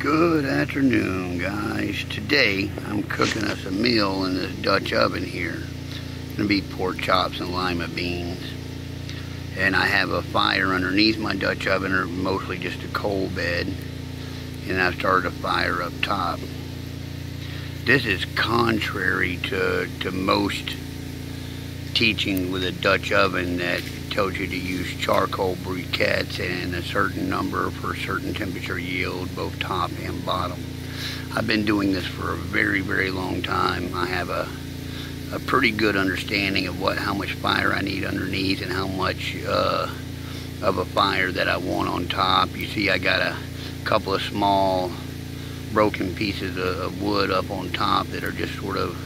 Good afternoon, guys. Today, I'm cooking us a meal in this Dutch oven here. It's gonna be pork chops and lima beans. And I have a fire underneath my Dutch oven, or mostly just a coal bed. And I've started a fire up top. This is contrary to, to most teaching with a Dutch oven that tells you to use charcoal briquettes and a certain number for a certain temperature yield, both top and bottom. I've been doing this for a very, very long time. I have a, a pretty good understanding of what how much fire I need underneath and how much uh, of a fire that I want on top. You see I got a couple of small broken pieces of, of wood up on top that are just sort of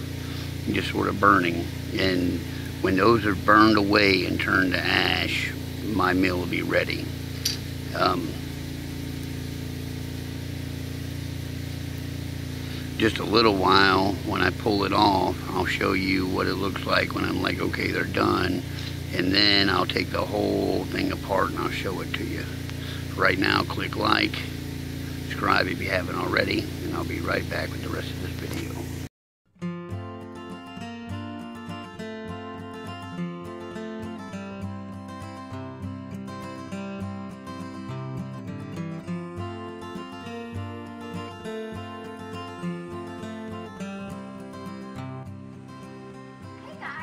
just sort of burning and when those are burned away and turned to ash, my meal will be ready. Um, just a little while, when I pull it off, I'll show you what it looks like when I'm like, okay, they're done. And then I'll take the whole thing apart and I'll show it to you. Right now, click like, subscribe if you haven't already, and I'll be right back with the rest of this video.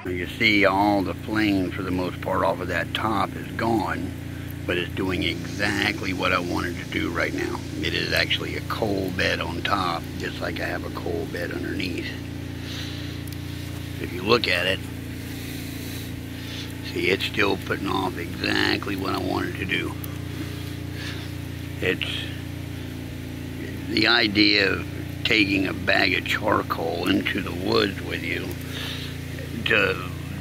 You see all the flame for the most part off of that top is gone, but it's doing exactly what I wanted to do right now. It is actually a coal bed on top, just like I have a coal bed underneath. If you look at it, see it's still putting off exactly what I wanted to do. It's the idea of taking a bag of charcoal into the woods with you to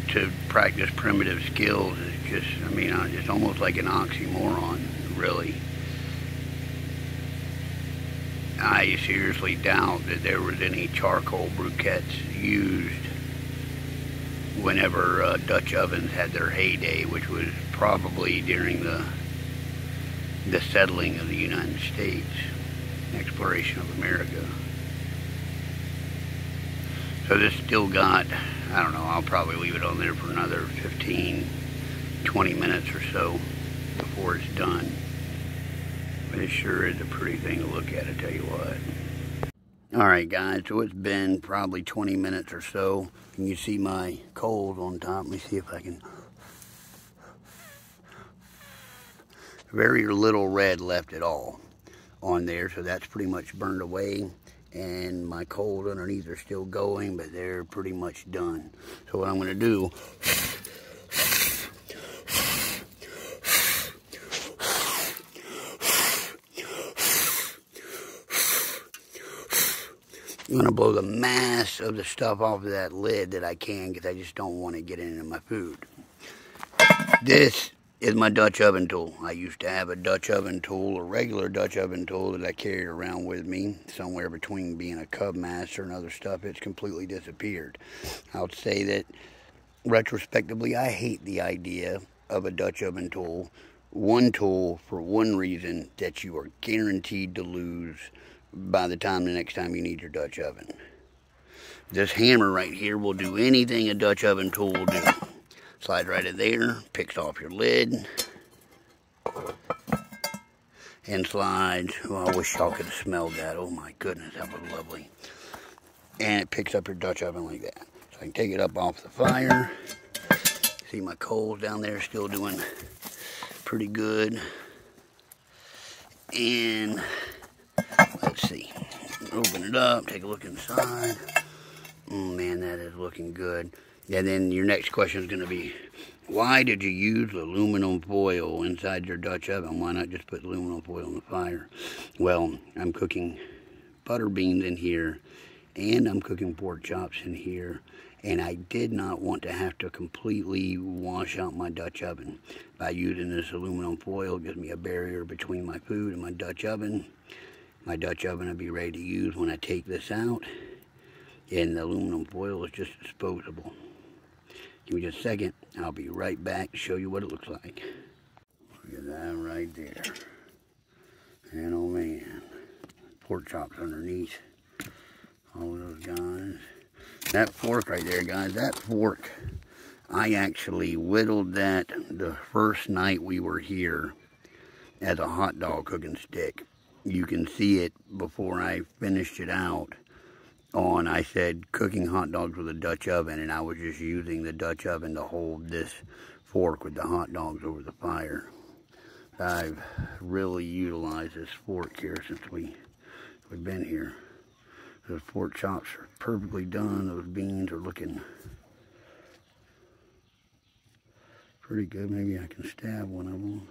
to practice primitive skills is just, I mean, it's almost like an oxymoron, really. I seriously doubt that there was any charcoal briquettes used whenever uh, Dutch ovens had their heyday, which was probably during the the settling of the United States, exploration of America. So this still got I don't know, I'll probably leave it on there for another 15, 20 minutes or so before it's done. But it sure is a pretty thing to look at, I tell you what. Alright guys, so it's been probably 20 minutes or so. Can you see my coals on top? Let me see if I can... Very little red left at all on there, so that's pretty much burned away and my coals underneath are still going, but they're pretty much done. So what I'm going to do, I'm to blow the mass of the stuff off of that lid that I can because I just don't want to get into my food. This is my Dutch oven tool. I used to have a Dutch oven tool, a regular Dutch oven tool that I carried around with me somewhere between being a Cub Master and other stuff. It's completely disappeared. I would say that retrospectively, I hate the idea of a Dutch oven tool. One tool for one reason that you are guaranteed to lose by the time the next time you need your Dutch oven. This hammer right here will do anything a Dutch oven tool will do. Slides right in there, picks off your lid. And slides. Oh, I wish y'all could have smelled that. Oh my goodness, that was lovely. And it picks up your Dutch oven like that. So I can take it up off the fire. See my coals down there still doing pretty good. And let's see. Open it up, take a look inside. Oh man, that is looking good. And then your next question is going to be, why did you use aluminum foil inside your Dutch oven? Why not just put aluminum foil on the fire? Well, I'm cooking butter beans in here, and I'm cooking pork chops in here, and I did not want to have to completely wash out my Dutch oven. By using this aluminum foil, it gives me a barrier between my food and my Dutch oven. My Dutch oven will be ready to use when I take this out, and the aluminum foil is just disposable. Give me just a second. I'll be right back to show you what it looks like. Look at that right there. And oh man. pork chops underneath. All those guys. That fork right there, guys, that fork, I actually whittled that the first night we were here as a hot dog cooking stick. You can see it before I finished it out on, I said cooking hot dogs with a Dutch oven, and I was just using the Dutch oven to hold this fork with the hot dogs over the fire. I've really utilized this fork here since we, we've been here. Those pork chops are perfectly done. Those beans are looking pretty good. Maybe I can stab one of them.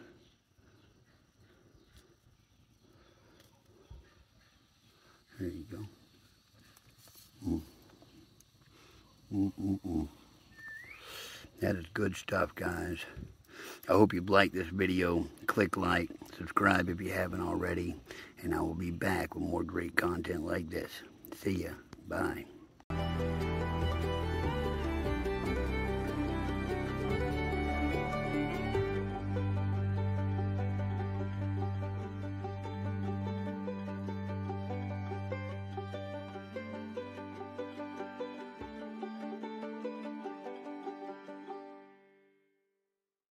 There you go. Mm. That is good stuff, guys. I hope you've liked this video. Click like, subscribe if you haven't already, and I will be back with more great content like this. See ya. Bye.